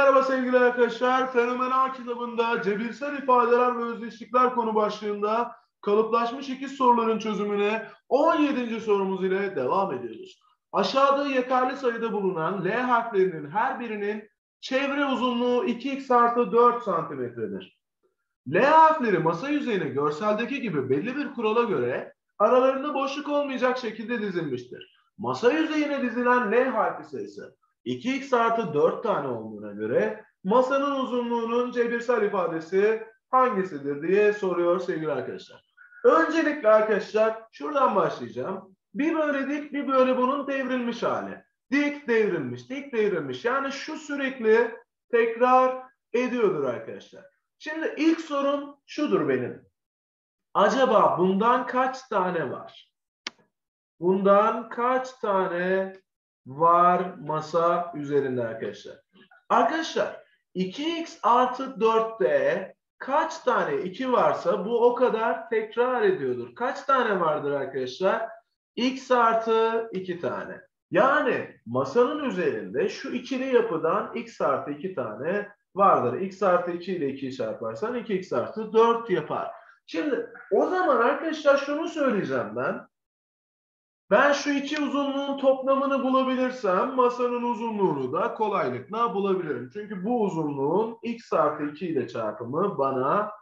Merhaba sevgili arkadaşlar. Fenomenal kitabında cebirsel ifadeler ve özdeşlikler konu başlığında kalıplaşmış ikiz soruların çözümüne 17. sorumuz ile devam ediyoruz. Aşağıda yeterli sayıda bulunan L harflerinin her birinin çevre uzunluğu 2x artı 4 santimetredir. L harfleri masa yüzeyine görseldeki gibi belli bir kurala göre aralarında boşluk olmayacak şekilde dizilmiştir. Masa yüzeyine dizilen L harfi sayısı 2x artı 4 tane olduğuna göre masanın uzunluğunun cebirsel ifadesi hangisidir diye soruyor sevgili arkadaşlar. Öncelikle arkadaşlar şuradan başlayacağım. Bir böyle dik bir böyle bunun devrilmiş hali. Dik devrilmiş, dik devrilmiş. Yani şu sürekli tekrar ediyordur arkadaşlar. Şimdi ilk sorum şudur benim. Acaba bundan kaç tane var? Bundan kaç tane var masa üzerinde arkadaşlar? Arkadaşlar 2x artı 4'te kaç tane 2 varsa bu o kadar tekrar ediyordur. Kaç tane vardır arkadaşlar? x artı 2 tane. Yani masanın üzerinde şu ikili yapıdan x artı 2 tane vardır. x artı 2 ile 2'yi çarparsan 2x artı 4 yapar. Şimdi o zaman arkadaşlar şunu söyleyeceğim ben. Ben şu iki uzunluğun toplamını bulabilirsem masanın uzunluğunu da kolaylıkla bulabilirim. Çünkü bu uzunluğun x artı 2 ile çarpımı bana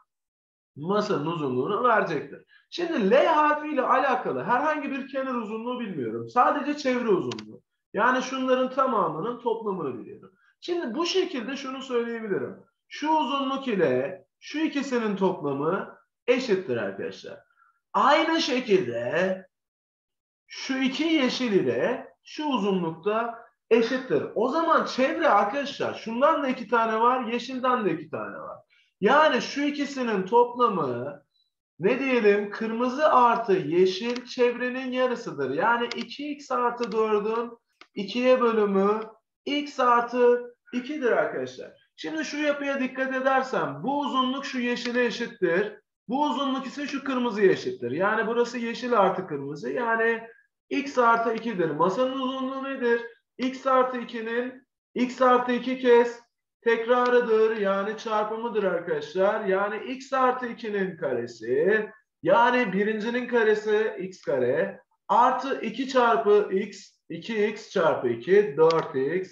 masanın uzunluğunu verecektir. Şimdi L harfi ile alakalı herhangi bir kenar uzunluğu bilmiyorum. Sadece çevre uzunluğu. Yani şunların tamamının toplamını biliyorum. Şimdi bu şekilde şunu söyleyebilirim. Şu uzunluk ile şu ikisinin toplamı eşittir arkadaşlar. Aynı şekilde şu iki yeşil ile şu uzunlukta eşittir. O zaman çevre arkadaşlar şundan da iki tane var, yeşilden de iki tane var. Yani şu ikisinin toplamı ne diyelim kırmızı artı yeşil çevrenin yarısıdır. Yani 2x artı 4'ün 2'ye bölümü x artı 2'dir arkadaşlar. Şimdi şu yapıya dikkat edersem bu uzunluk şu yeşile eşittir. Bu uzunluk ise şu kırmızıya eşittir. Yani burası yeşil artı kırmızı. Yani x artı 2'dir. Masanın uzunluğu nedir? x artı 2'nin x artı 2 kez tekrarıdır. Yani çarpımıdır arkadaşlar. Yani x artı 2'nin karesi yani birincinin karesi x kare artı 2 çarpı x 2x çarpı 2 4x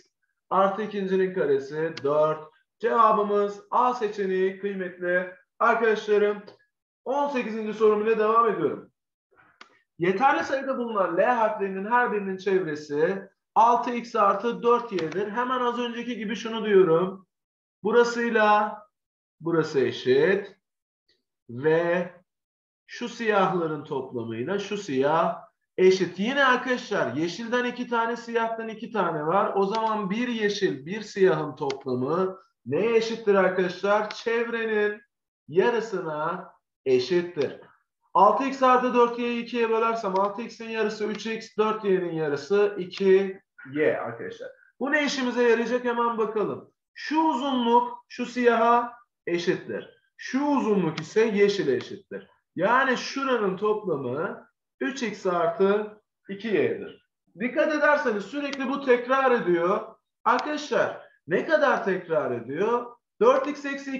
artı ikincinin karesi 4. Cevabımız A seçeneği kıymetli arkadaşlarım. 18. sorum ile devam ediyorum. Yeterli sayıda bulunan L harflerinin her birinin çevresi 6x artı 4y'dir. Hemen az önceki gibi şunu diyorum. Burasıyla burası eşit. Ve şu siyahların toplamıyla şu siyah eşit. Yine arkadaşlar yeşilden iki tane siyahtan iki tane var. O zaman bir yeşil bir siyahın toplamı neye eşittir arkadaşlar? Çevrenin yarısına eşittir. 6x artı 4y'yi 2'ye bölersem 6x'in yarısı 3x, 4y'nin yarısı 2y arkadaşlar. Bu ne işimize yarayacak hemen bakalım. Şu uzunluk şu siyaha eşittir. Şu uzunluk ise yeşile eşittir. Yani şuranın toplamı 3x artı 2y'dir. Dikkat ederseniz sürekli bu tekrar ediyor. Arkadaşlar ne kadar tekrar ediyor? 4x eksi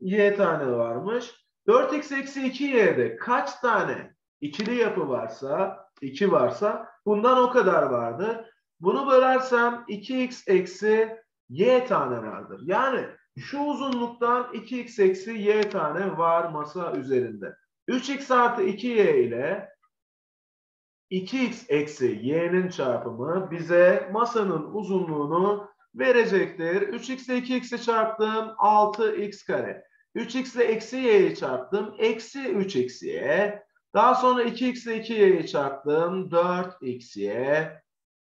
2y tane varmış. 4x eksi 2y'de kaç tane ikili yapı varsa, 2 varsa bundan o kadar vardır. Bunu bölersem 2x eksi y tane vardır. Yani şu uzunluktan 2x eksi y tane var masa üzerinde. 3x artı 2y ile 2x eksi y'nin çarpımı bize masanın uzunluğunu verecektir. 3x ile 2x'i çarptım 6x kare. 3x ile eksi y'yi çarptım. Eksi 3xy. Daha sonra 2x ile 2y'yi çarptım. 4xy.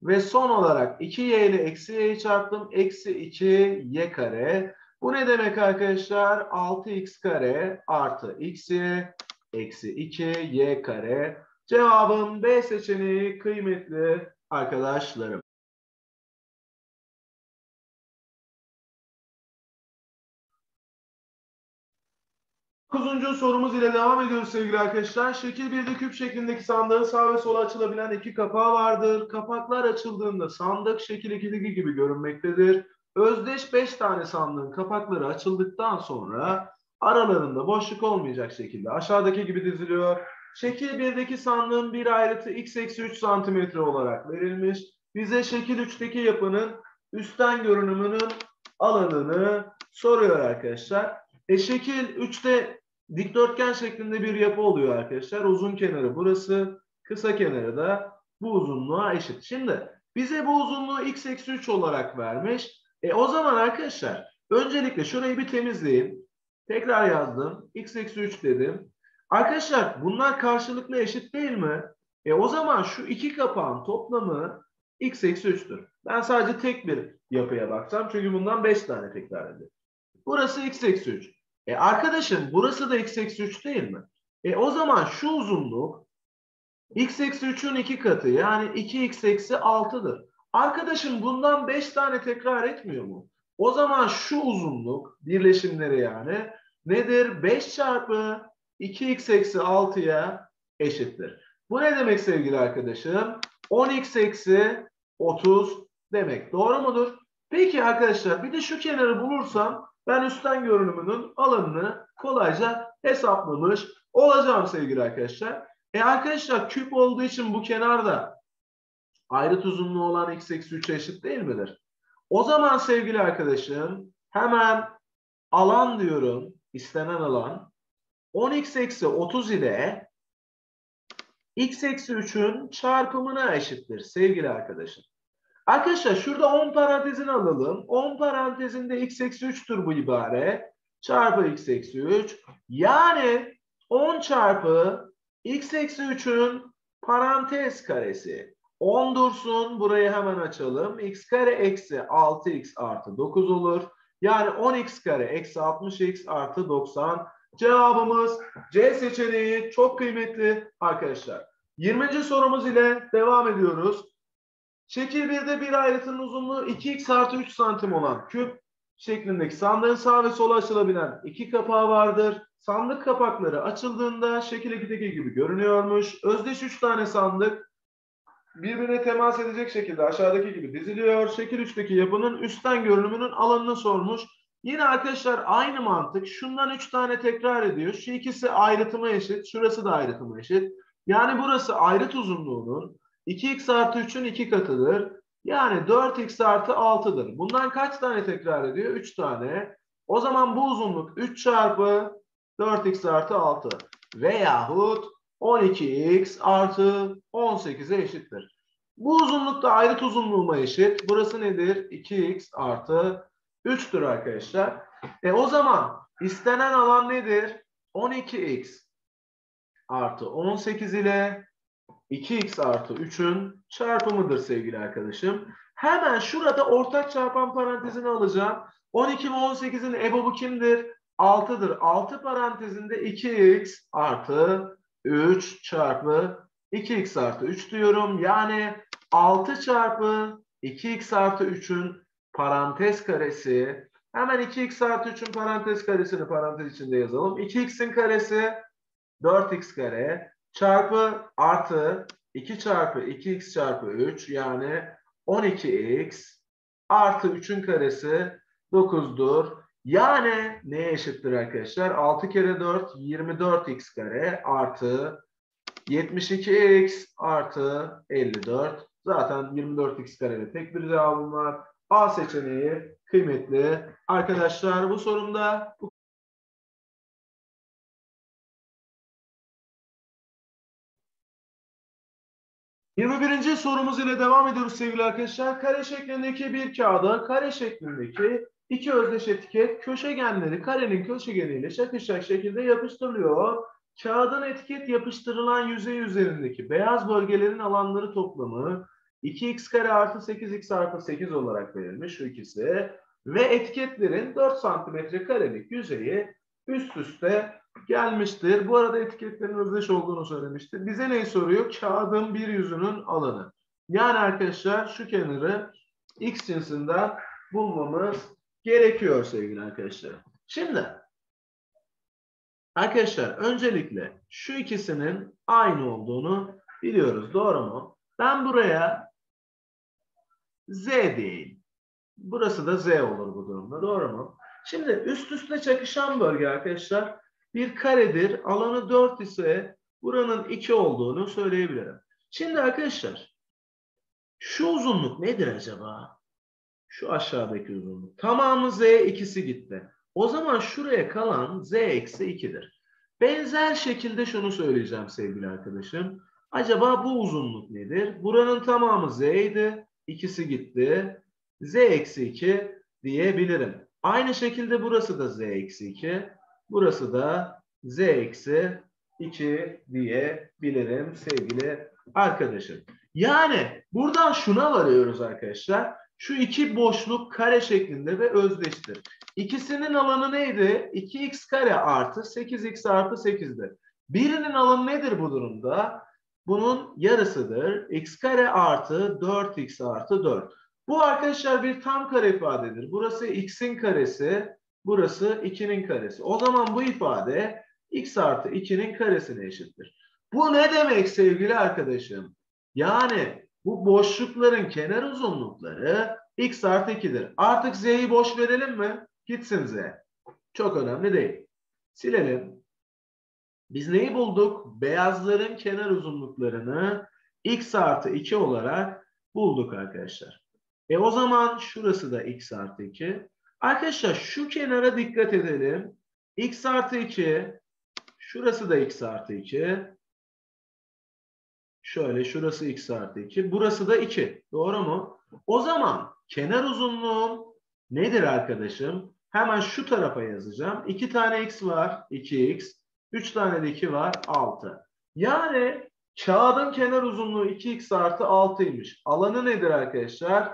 Ve son olarak 2y ile eksi y'yi çarptım. Eksi 2y kare. Bu ne demek arkadaşlar? 6x kare artı xy eksi 2y kare. Cevabım B seçeneği kıymetli arkadaşlarım. 9. sorumuz ile devam ediyoruz sevgili arkadaşlar. Şekil 1'de küp şeklindeki sandığın sağ ve sola açılabilen iki kapağı vardır. Kapaklar açıldığında sandık şekil 2'deki gibi görünmektedir. özdeş 5 tane sandığın kapakları açıldıktan sonra aralarında boşluk olmayacak şekilde aşağıdaki gibi diziliyor. Şekil 1'deki sandığın bir ayrıtı x eksi 3 santimetre olarak verilmiş. Bize şekil 3'teki yapının üstten görünümünün alanını soruyor arkadaşlar. E şekil 3'te dikdörtgen şeklinde bir yapı oluyor arkadaşlar. Uzun kenarı burası, kısa kenarı da bu uzunluğa eşit. Şimdi bize bu uzunluğu x eksi 3 olarak vermiş. E o zaman arkadaşlar öncelikle şurayı bir temizleyin. Tekrar yazdım. x eksi 3 dedim. Arkadaşlar bunlar karşılıklı eşit değil mi? E o zaman şu iki kapağın toplamı x eksi 3'tür. Ben sadece tek bir yapıya baksam çünkü bundan 5 tane tekrar edin. Burası x eksi 3. E arkadaşım burası da x eksi 3 değil mi? E o zaman şu uzunluk x eksi 3'ün iki katı yani 2x eksi 6'dır. Arkadaşım bundan 5 tane tekrar etmiyor mu? O zaman şu uzunluk birleşimleri yani nedir? 5 çarpı 2x eksi 6'ya eşittir. Bu ne demek sevgili arkadaşım? 10x eksi 30 demek. Doğru mudur? Peki arkadaşlar bir de şu kenarı bulursam ben üstten görünümünün alanını kolayca hesaplamış olacağım sevgili arkadaşlar. E arkadaşlar küp olduğu için bu kenarda ayrıt uzunluğu olan x eksi 3'e eşit değil midir? O zaman sevgili arkadaşım hemen alan diyorum. istenen alan 10x eksi 30 ile x eksi 3'ün çarpımına eşittir sevgili arkadaşım. Arkadaşlar şurada 10 parantezini alalım. 10 parantezinde x eksi 3'tür bu ibare. Çarpı x eksi 3. Yani 10 çarpı x eksi 3'ün parantez karesi. 10 dursun. Burayı hemen açalım. x kare eksi 6x artı 9 olur. Yani 10x kare eksi 60x artı 90. Cevabımız C seçeneği çok kıymetli arkadaşlar. 20. sorumuz ile devam ediyoruz. Şekil 1'de bir ayrıtının uzunluğu 2x artı 3 santim olan küp şeklindeki sandığın sağ ve sola açılabilen iki kapağı vardır. Sandık kapakları açıldığında şekil 2'deki gibi görünüyormuş. Özdeş 3 tane sandık birbirine temas edecek şekilde aşağıdaki gibi diziliyor. Şekil 3'teki yapının üstten görünümünün alanını sormuş. Yine arkadaşlar aynı mantık. Şundan 3 tane tekrar ediyor. Şu ikisi ayrıtıma eşit. Şurası da ayrıtıma eşit. Yani burası ayrıt uzunluğunun 2x artı 3'ün 2 katıdır. Yani 4x artı 6'dır. Bundan kaç tane tekrar ediyor? 3 tane. O zaman bu uzunluk 3 çarpı 4x artı 6 veyahut 12x artı 18'e eşittir. Bu uzunluk da ayrıt uzunluğuma eşit. Burası nedir? 2x artı 3'tür arkadaşlar. E o zaman istenen alan nedir? 12x artı 18 ile 2x artı 3'ün çarpımıdır sevgili arkadaşım. Hemen şurada ortak çarpan parantezini alacağım. 12 ve 18'in EBOB'u kimdir? 6'dır. 6 parantezinde 2x artı 3 çarpı 2x artı 3 diyorum. Yani 6 çarpı 2x artı 3'ün parantez karesi. Hemen 2x artı 3'ün parantez karesini parantez içinde yazalım. 2x'in karesi 4x kare çarpı artı 2 çarpı 2x çarpı 3 yani 12x artı 3'ün karesi 9'dur. Yani neye eşittir arkadaşlar? 6 kere 4 24x kare artı 72x artı 54. Zaten 24x karede tek bir cevabım var. A seçeneği kıymetli. Arkadaşlar bu sorumda bu 21. sorumuz ile devam ediyoruz sevgili arkadaşlar. Kare şeklindeki bir kağıda kare şeklindeki iki özdeş etiket köşegenleri karenin köşegeniyle şakışak şekilde yapıştırılıyor. Kağıdın etiket yapıştırılan yüzey üzerindeki beyaz bölgelerin alanları toplamı 2x kare artı 8x artı 8 olarak verilmiş şu ikisi. Ve etiketlerin 4 santimetre karelik yüzeyi üst üste gelmiştir. Bu arada etiketlerin özdeş olduğunu söylemiştir. Bize neyi soruyor? Kağıdın bir yüzünün alanı. Yani arkadaşlar şu kenarı x cinsinden bulmamız gerekiyor sevgili arkadaşlar. Şimdi arkadaşlar öncelikle şu ikisinin aynı olduğunu biliyoruz. Doğru mu? Ben buraya z diyeyim. Burası da Z olur bu durumda. Doğru mu? Şimdi üst üste çakışan bölge arkadaşlar bir karedir. Alanı 4 ise buranın 2 olduğunu söyleyebilirim. Şimdi arkadaşlar şu uzunluk nedir acaba? Şu aşağıdaki uzunluk. Tamamı Z ikisi gitti. O zaman şuraya kalan Z eksi 2'dir. Benzer şekilde şunu söyleyeceğim sevgili arkadaşım. Acaba bu uzunluk nedir? Buranın tamamı Z idi. İkisi gitti. Z eksi 2 diyebilirim. Aynı şekilde burası da Z eksi 2. Burası da Z eksi 2 diyebilirim sevgili arkadaşım. Yani buradan şuna varıyoruz arkadaşlar. Şu iki boşluk kare şeklinde ve özdeştir. İkisinin alanı neydi? 2x kare artı 8x artı 8'dir. Birinin alanı nedir bu durumda? Bunun yarısıdır. x kare artı 4x artı 4. Bu arkadaşlar bir tam kare ifadedir. Burası x'in karesi, burası 2'nin karesi. O zaman bu ifade x artı 2'nin karesine eşittir. Bu ne demek sevgili arkadaşım? Yani bu boşlukların kenar uzunlukları x artı 2'dir. Artık z'yi boş verelim mi? Gitsin z. Çok önemli değil. Silelim. Biz neyi bulduk? Beyazların kenar uzunluklarını x artı 2 olarak bulduk arkadaşlar. E o zaman şurası da x artı 2. Arkadaşlar şu kenara dikkat edelim. x artı 2. Şurası da x artı 2. Şöyle şurası x artı 2. Burası da 2. Doğru mu? O zaman kenar uzunluğum nedir arkadaşım? Hemen şu tarafa yazacağım. 2 tane x var. 2x. 3 tane de 2 var. 6. Yani kağıdın kenar uzunluğu 2x artı 6'ymış. Alanı nedir arkadaşlar?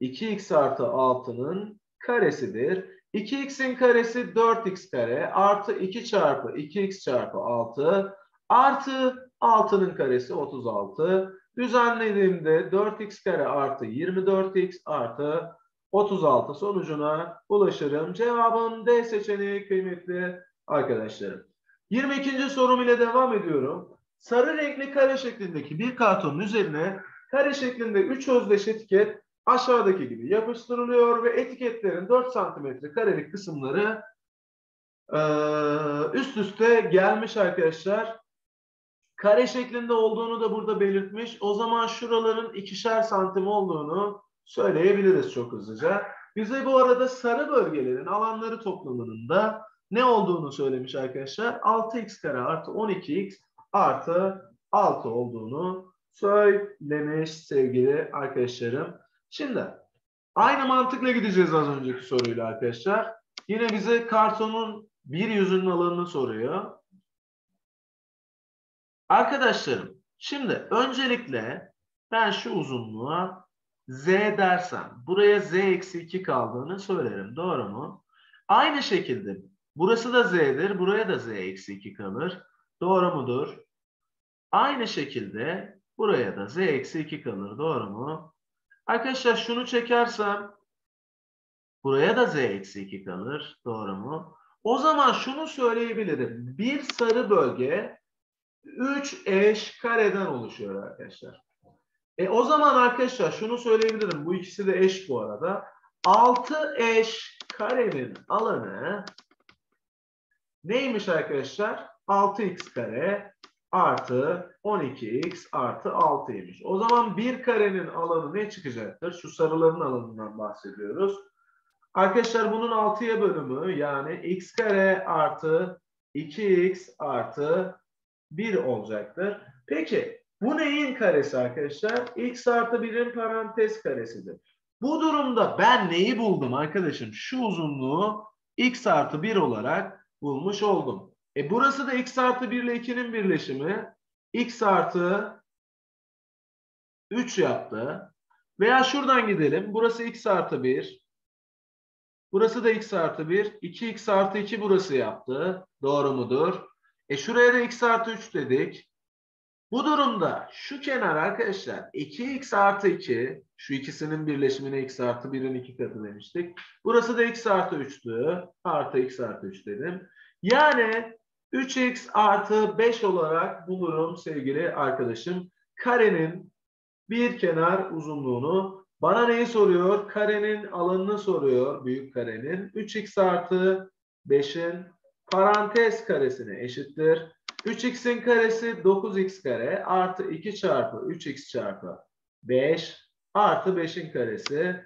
2x artı 6'nın karesidir. 2x'in karesi 4x kare artı 2 çarpı 2x çarpı 6 artı 6'nın karesi 36. Düzenlediğimde 4x kare artı 24x artı 36 sonucuna ulaşırım. Cevabım D seçeneği kıymetli arkadaşlarım. 22. sorum ile devam ediyorum. Sarı renkli kare şeklindeki bir kartonun üzerine kare şeklinde 3 özdeş etiket aşağıdaki gibi yapıştırılıyor ve etiketlerin 4 santimetre karelik kısımları üst üste gelmiş arkadaşlar. Kare şeklinde olduğunu da burada belirtmiş. O zaman şuraların ikişer santim olduğunu söyleyebiliriz çok hızlıca. Bize bu arada sarı bölgelerin alanları toplamının da ne olduğunu söylemiş arkadaşlar. 6x kare artı 12x artı 6 olduğunu söylemiş sevgili arkadaşlarım. Şimdi aynı mantıkla gideceğiz az önceki soruyla arkadaşlar. Yine bize kartonun bir yüzünün alanını soruyor. Arkadaşlarım şimdi öncelikle ben şu uzunluğa z dersem buraya z eksi 2 kaldığını söylerim. Doğru mu? Aynı şekilde burası da z'dir. Buraya da z eksi 2 kalır. Doğru mudur? Aynı şekilde buraya da z eksi 2 kalır. Doğru mu? Arkadaşlar şunu çekersem buraya da z eksi 2 kalır. Doğru mu? O zaman şunu söyleyebilirim. Bir sarı bölge 3 eş kareden oluşuyor arkadaşlar. E o zaman arkadaşlar şunu söyleyebilirim. Bu ikisi de eş bu arada. 6 eş karenin alanı neymiş arkadaşlar? 6x kare artı 12x artı 6'ymış. O zaman bir karenin alanı ne çıkacaktır? Şu sarıların alanından bahsediyoruz. Arkadaşlar bunun 6'ya bölümü yani x kare artı 2x artı 1 olacaktır. Peki bu neyin karesi arkadaşlar? x artı 1'in parantez karesidir. Bu durumda ben neyi buldum arkadaşım? Şu uzunluğu x artı 1 olarak bulmuş oldum. E burası da x artı 1 ile 2'nin birleşimi. x artı 3 yaptı. Veya şuradan gidelim. Burası x artı 1. Burası da x artı 1. 2x artı 2 burası yaptı. Doğru mudur? E şuraya da x artı 3 dedik. Bu durumda şu kenar arkadaşlar 2x artı 2 şu ikisinin birleşimine x artı 1'in 2 katı demiştik. Burası da x artı 3'tü. Artı x artı 3 dedim. Yani 3x artı 5 olarak bulurum sevgili arkadaşım. Karenin bir kenar uzunluğunu Bana neyi soruyor? Karenin alanını soruyor. Büyük karenin. 3x artı 5'in parantez karesine eşittir. 3x'in karesi 9x kare artı 2 çarpı 3x çarpı 5 artı 5'in karesi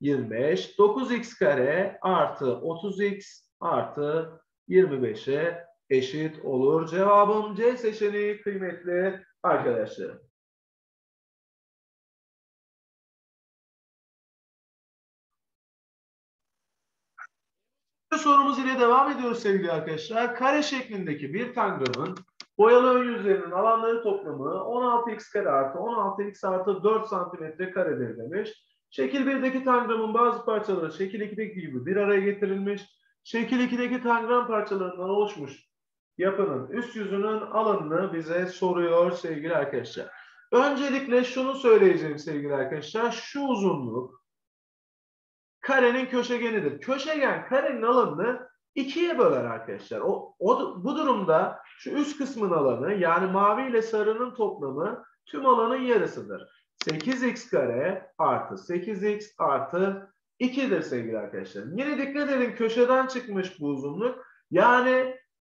25. 9x kare artı 30x artı 25'e eşit olur. Cevabım C seçeneği kıymetli arkadaşlarım. sorumuz ile devam ediyoruz sevgili arkadaşlar. Kare şeklindeki bir tangramın boyalı ön yüzlerinin alanları toplamı 16x kare artı 16x artı 4 santimetre karedir demiş. Şekil 1'deki tangramın bazı parçaları şekil 2'deki gibi bir araya getirilmiş. Şekil 2'deki tangram parçalarından oluşmuş yapının üst yüzünün alanını bize soruyor sevgili arkadaşlar. Öncelikle şunu söyleyeceğim sevgili arkadaşlar. Şu uzunluk karenin köşegenidir. Köşegen karenin alanını ikiye böler arkadaşlar. O, o, bu durumda şu üst kısmın alanı yani mavi ile sarının toplamı tüm alanın yarısıdır. 8x kare artı 8x artı 2'dir sevgili arkadaşlar. Yine dikkat edin köşeden çıkmış bu uzunluk. Yani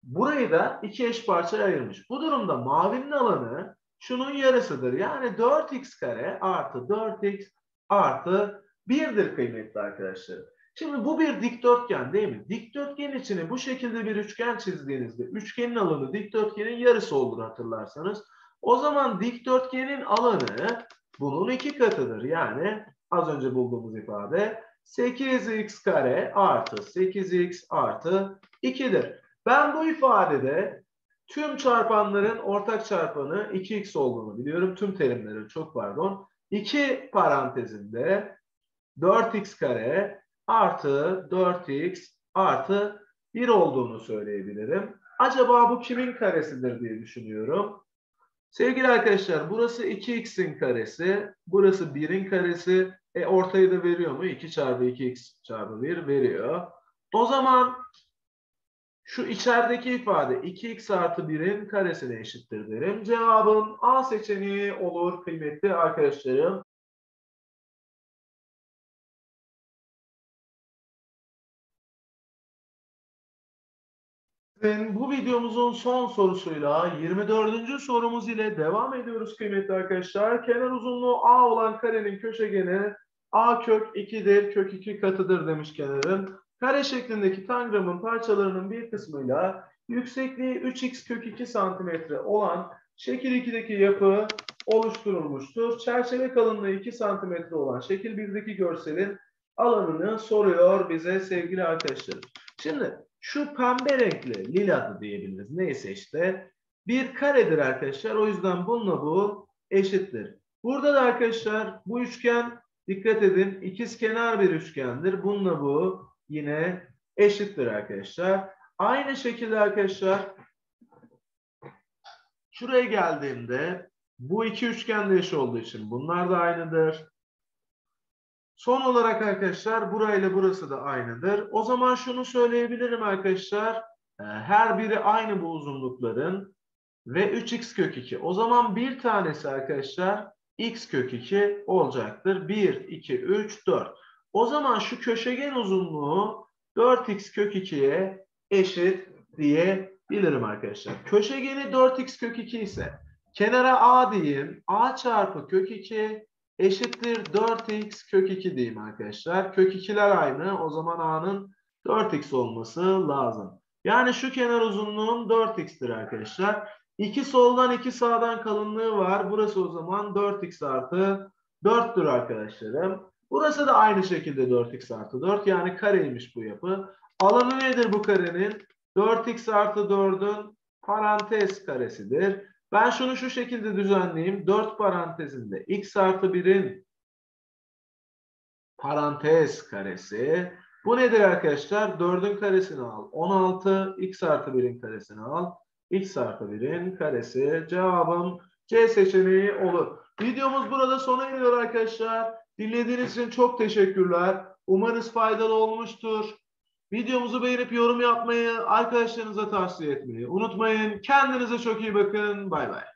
burayı da iki eş parçaya ayırmış. Bu durumda mavinin alanı şunun yarısıdır. Yani 4x kare artı 4x artı 1'dir kıymetli arkadaşlar. Şimdi bu bir dikdörtgen değil mi? Dikdörtgen içine bu şekilde bir üçgen çizdiğinizde üçgenin alanı dikdörtgenin yarısı olur hatırlarsanız. O zaman dikdörtgenin alanı bunun iki katıdır. Yani az önce bulduğumuz ifade 8x kare artı 8x artı 2'dir. Ben bu ifadede tüm çarpanların ortak çarpanı 2x olduğunu biliyorum. Tüm terimlerin çok pardon. 2 parantezinde 4x kare artı 4x artı 1 olduğunu söyleyebilirim. Acaba bu kimin karesidir diye düşünüyorum. Sevgili arkadaşlar burası 2x'in karesi, burası 1'in karesi. E ortayı da veriyor mu? 2 çarpı 2x çarpı 1 veriyor. O zaman şu içerideki ifade 2x artı 1'in karesine eşittir derim. Cevabım A seçeneği olur kıymetli arkadaşlarım. Bu videomuzun son sorusuyla 24. sorumuz ile devam ediyoruz kıymetli arkadaşlar. Kenar uzunluğu A olan karenin köşegeni A kök 2'dir, kök 2 katıdır demiş kenarın. Kare şeklindeki tangramın parçalarının bir kısmıyla yüksekliği 3x kök 2 santimetre olan şekil 2'deki yapı oluşturulmuştur. Çerçeve kalınlığı 2 santimetre olan şekil 1'deki görselin alanını soruyor bize sevgili arkadaşlar. Şimdi şu pembe renkli lila diyebiliriz. Neyse işte bir karedir arkadaşlar. O yüzden bununla bu eşittir. Burada da arkadaşlar bu üçgen dikkat edin ikiz kenar bir üçgendir. Bununla bu yine eşittir arkadaşlar. Aynı şekilde arkadaşlar şuraya geldiğimde bu iki üçgen de eş olduğu için bunlar da aynıdır. Son olarak arkadaşlar burayla burası da aynıdır. O zaman şunu söyleyebilirim arkadaşlar. Ee, her biri aynı bu uzunlukların ve 3x kök 2. O zaman bir tanesi arkadaşlar x kök 2 olacaktır. 1, 2, 3, 4. O zaman şu köşegen uzunluğu 4x kök 2'ye eşit diyebilirim arkadaşlar. Köşegeni 4x kök 2 ise kenara a diyeyim. a çarpı kök 2 eşittir 4x kök 2 diyeyim arkadaşlar. Kök 2'ler aynı. O zaman a'nın 4x olması lazım. Yani şu kenar uzunluğum 4x'tir arkadaşlar. 2 soldan 2 sağdan kalınlığı var. Burası o zaman 4x artı 4'tür arkadaşlarım. Burası da aynı şekilde 4x artı 4. Yani kareymiş bu yapı. Alanı nedir bu karenin? 4x artı 4'ün parantez karesidir. Ben şunu şu şekilde düzenleyeyim. 4 parantezinde x artı 1'in parantez karesi. Bu nedir arkadaşlar? 4'ün karesini al. 16 x artı 1'in karesini al. x artı 1'in karesi. Cevabım C seçeneği olur. Videomuz burada sona eriyor arkadaşlar. Dinlediğiniz için çok teşekkürler. Umarız faydalı olmuştur. Videomuzu beğenip yorum yapmayı, arkadaşlarınıza tavsiye etmeyi unutmayın. Kendinize çok iyi bakın. Bay bay.